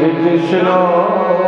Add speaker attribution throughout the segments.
Speaker 1: Hare Krishna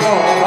Speaker 1: Hare